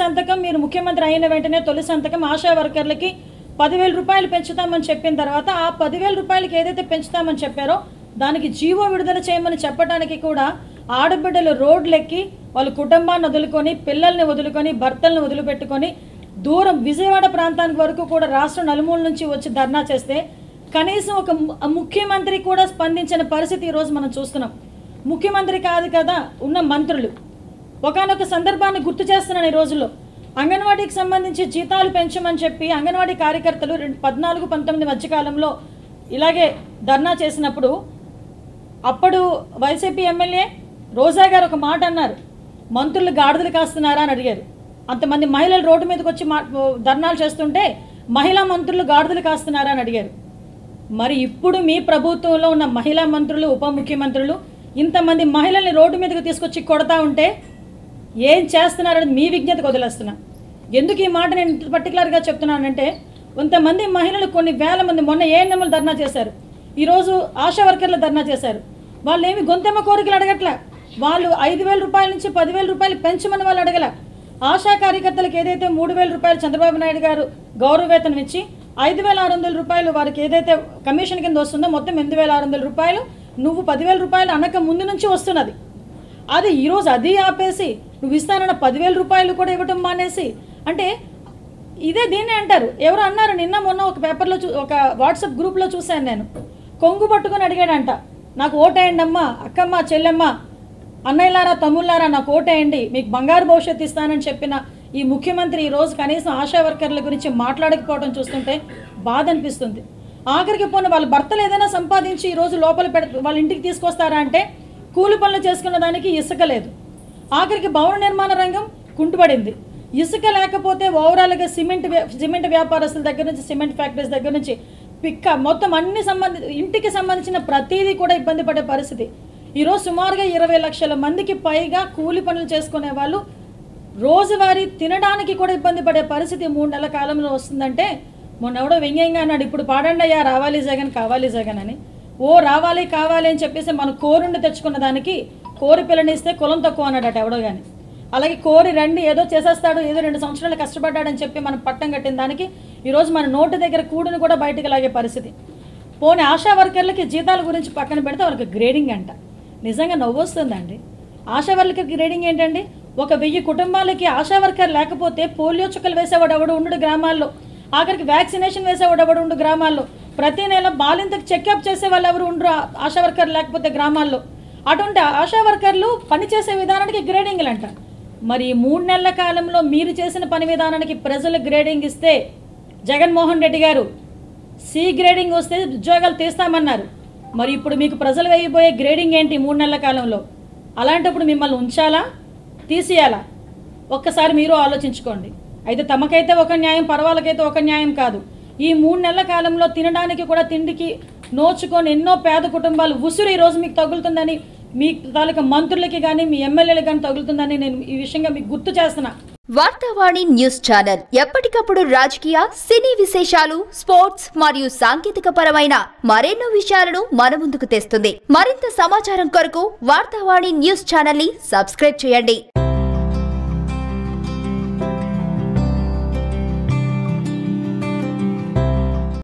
సంతకం మీరు ముఖ్యమంత్రి అయిన వెంటనే తొలి సంతకం ఆశా వర్కర్లకి పదివేల రూపాయలు పెంచుతామని చెప్పిన తర్వాత ఆ పదివేల రూపాయలకి ఏదైతే పెంచుతామని చెప్పారో దానికి జీవో విడుదల చేయమని చెప్పడానికి కూడా ఆడబిడ్డలు రోడ్లెక్కి వాళ్ళ కుటుంబాన్ని వదులుకొని పిల్లల్ని వదులుకొని భర్తలను వదిలిపెట్టుకొని దూరం విజయవాడ ప్రాంతానికి వరకు కూడా రాష్ట్ర నలుమూల నుంచి వచ్చి ధర్నా చేస్తే కనీసం ఒక ముఖ్యమంత్రి కూడా స్పందించిన పరిస్థితి ఈరోజు మనం చూస్తున్నాం. ముఖ్యమంత్రి కాదు కదా ఉన్న మంత్రులు. ఒకనొక సందర్భాన్ని గుర్తు చేస్తున్నాను ఈ రోజుల్లో. అంగన్వాడీకి సంబంధించి జీతాలు పెంచమని చెప్పి అంగన్వాడీ కార్యకర్తలు రెండు పద్నాలుగు పంతొమ్మిది మధ్యకాలంలో ఇలాగే ధర్నా చేసినప్పుడు అప్పుడు వైసీపీ ఎమ్మెల్యే రోజా గారు ఒక మాట అన్నారు. మంత్రులు గాడిదలు కాస్తున్నారా అని అడిగారు. అంతమంది మహిళలు రోడ్డు మీదకి వచ్చి మా ధర్నాలు చేస్తుంటే మహిళా మంత్రులు గాడిదలు కాస్తున్నారా అని అడిగారు. మరి ఇప్పుడు మీ ప్రభుత్వంలో ఉన్న మహిళా మంత్రులు ఉప ముఖ్యమంత్రులు ఇంతమంది మహిళల్ని రోడ్డు మీదకి తీసుకొచ్చి కొడతా ఉంటే ఏం చేస్తున్నారని మీ విజ్ఞతకు వదిలేస్తున్నా. ఎందుకు ఈ మాట నేను ఇంత పర్టికులర్గా చెప్తున్నానంటే కొంతమంది మహిళలు కొన్ని వేల మంది మొన్న ఏఎన్ఎంలు ధర్నా చేశారు. ఈరోజు ఆశా వర్కర్లు ధర్నా చేశారు. వాళ్ళు ఏమి గొంతెమ్మ కోరికలు అడగట్ల? వాళ్ళు ఐదు వేల రూపాయల నుంచి పదివేల రూపాయలు పెంచమని వాళ్ళు అడగల. ఆశా కార్యకర్తలకు ఏదైతే మూడు వేల రూపాయలు చంద్రబాబు నాయుడు గారు గౌరవ వేతనం ఇచ్చి ఐదు వేల ఆరు వందల రూపాయలు వారికి ఏదైతే కమిషన్ కింద వస్తుందో మొత్తం ఎనిమిది వేల ఆరు వందల రూపాయలు నువ్వు పదివేల రూపాయలు అనక ముందు నుంచి వస్తున్నది. అది ఈరోజు అది ఆపేసి నువ్వు ఇస్తానన్న పదివేల రూపాయలు కూడా ఇవ్వటం మానేసి అంటే ఇదే దీన్నే అంటారు. ఎవరు అన్నారు నిన్న మొన్న ఒక పేపర్లో చూ ఒక వాట్సాప్ గ్రూప్లో చూశాను నేను. కొంగు పట్టుకొని అడిగాడంట నాకు ఓటేయండి అమ్మా అక్కమ్మ చెల్లెమ్మ అన్నయ్యలారా తమ్ముళ్ళారా నాకు ఓటేయండి మీకు బంగారు భవిష్యత్తు ఇస్తానని చెప్పిన ఈ ముఖ్యమంత్రి ఈ రోజు కనీసం ఆశా వర్కర్ల గురించి మాట్లాడకపోవడం చూస్తుంటే బాధ అనిపిస్తుంది ఆఖరికి పోయిన వాళ్ళ భర్తలు ఏదైనా సంపాదించి ఈరోజు లోపల పెడ వాళ్ళ ఇంటికి తీసుకొస్తారా అంటే కూలి పనులు చేసుకున్న దానికి ఇసుక లేదు. ఆఖరికి భవన నిర్మాణ రంగం కుంటుపడింది. ఇసుక లేకపోతే ఓవరాల్గా సిమెంట్ సిమెంట్ వ్యాపారస్తుల దగ్గర నుంచి సిమెంట్ ఫ్యాక్టరీస్ దగ్గర నుంచి పిక్క మొత్తం అన్ని సంబంధి ఇంటికి సంబంధించిన ప్రతిదీ కూడా ఇబ్బంది పడే పరిస్థితి. ఈరోజు సుమారుగా ఇరవై లక్షల మందికి పైగా కూలి పనులు చేసుకునే వాళ్ళు రోజువారీ తినడానికి కూడా ఇబ్బంది పడే పరిస్థితి మూడు నెలల కాలంలో వస్తుందంటే మొన్న ఎవడో వ్యంగ్యంగా అన్నాడు ఇప్పుడు పాడండి అయ్యా రావాలి జగన్ కావాలి జగన్ అని. ఓ రావాలి కావాలి అని చెప్పేసి మన కోరుండి తెచ్చుకున్న దానికి కోరి పిల్లనిస్తే కులం తక్కువ అన్నాడట ఎవడో కానీ అలాగే కోరి రండి ఏదో చేసేస్తాడు ఏదో రెండు సంవత్సరాలు కష్టపడ్డాడని చెప్పి మనం పట్టం కట్టిన దానికి ఈరోజు మన నోటి దగ్గర కూడుని కూడా బయటకు లాగే పరిస్థితి. పోనీ ఆశా వర్కర్లకి జీతాల గురించి పక్కన పెడితే వాళ్ళకి గ్రేడింగ్ అంట. నిజంగా నవ్వొస్తుందండి. ఆశా వర్కర్ గ్రేడింగ్ ఏంటండి? ఒక వెయ్యి కుటుంబాలకి ఆశా వర్కర్ లేకపోతే పోలియో చుక్కలు వేసేవాడు ఎవడు ఉండడు గ్రామాల్లో? ఆఖరికి వ్యాక్సినేషన్ వేసేవాడు ఎవడు ఉండు గ్రామాల్లో? ప్రతి నెల బాలింతకు చెక్అప్ చేసే వాళ్ళు ఎవరు ఉండరు ఆశా వర్కర్ లేకపోతే గ్రామాల్లో. అటువంటి ఆశా వర్కర్లు పనిచేసే విధానానికి గ్రేడింగ్లు అంట మరి మూడు నెలల కాలంలో మీరు చేసిన పని విధానానికి ప్రజలు గ్రేడింగ్ ఇస్తే జగన్మోహన్ రెడ్డి గారు సి గ్రేడింగ్ వస్తే ఉద్యోగాలు తీస్తామన్నారు. మరి ఇప్పుడు మీకు ప్రజలు వేయబోయే గ్రేడింగ్ ఏంటి మూడు నెలల కాలంలో? అలాంటప్పుడు మిమ్మల్ని ఉంచాలా? తీసేయాలా? ఒక్కసారి మీరు ఆలోచించుకోండి. అయితే తమకైతే ఒక న్యాయం పర్వాలకైతే ఒక న్యాయం కాదు. ఈ మూడు నెలల కాలంలో తినడానికి కూడా తిండికి నోచుకొని ఎన్నో పేద కుటుంబాలు ఉసురు ఈరోజు మీకు తగులుతుందని మీ తాలూకా మంత్రులకి కానీ మీ ఎమ్మెల్యేలకు కానీ తగులుతుందని నేను ఈ విషయంగా మీకు గుర్తు చేస్తున్నా. వార్తావాణి న్యూస్ ఛానల్ ఎప్పటికప్పుడు రాజకీయ సినీ విశేషాలు స్పోర్ట్స్ మరియు సాంకేతిక పరమైన మరెన్నో విషయాలను మన ముందుకు తెస్తుంది. మరింత సమాచారం కొరకు వార్తావాణి న్యూస్ ఛానల్ని సబ్స్క్రైబ్ చేయండి.